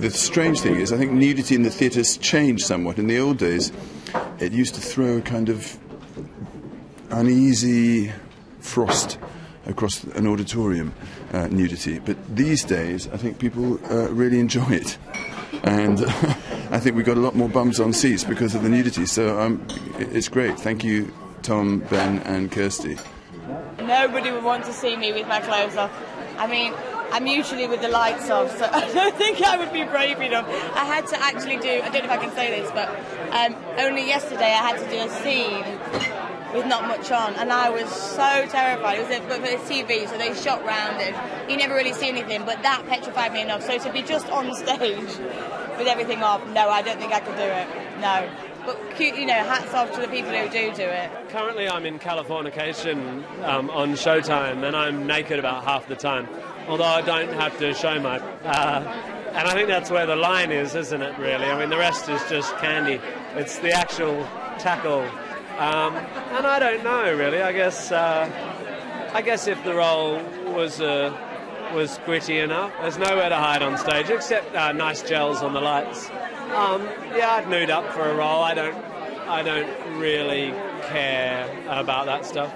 The strange thing is, I think nudity in the theatre's changed somewhat. In the old days, it used to throw a kind of uneasy frost across an auditorium, uh, nudity. But these days, I think people uh, really enjoy it. And I think we got a lot more bums on seats because of the nudity. So um, it's great. Thank you, Tom, Ben, and Kirsty. Nobody would want to see me with my clothes off. I mean, I'm usually with the lights off, so I don't think I would be brave enough. I had to actually do, I don't know if I can say this, but um, only yesterday I had to do a scene with not much on, and I was so terrified. It was a, but it's TV, so they shot round it. You never really see anything, but that petrified me enough. So to be just on stage with everything off, no, I don't think I could do it. No. But you know, hats off to the people who do do it. Currently, I'm in Californication um, on Showtime, and I'm naked about half the time. Although I don't have to show my. Uh, and I think that's where the line is, isn't it? Really, I mean, the rest is just candy. It's the actual tackle um, and I don't know really. I guess uh, I guess if the role was uh, was gritty enough, there's nowhere to hide on stage except uh, nice gels on the lights. Um, yeah, I'd nude up for a role. I don't I don't really care about that stuff.